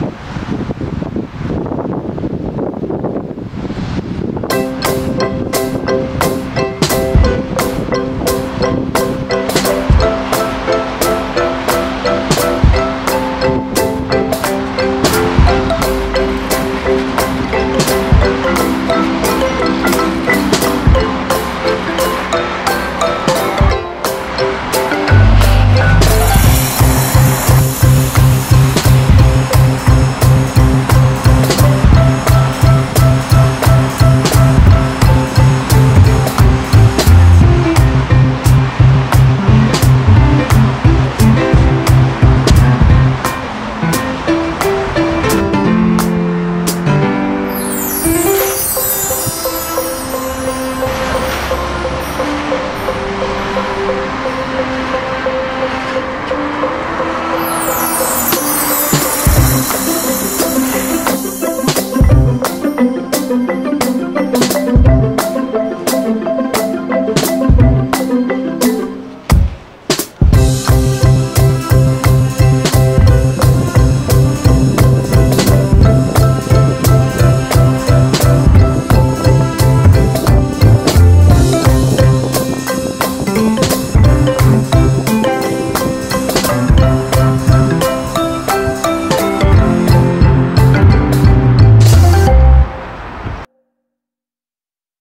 Bye.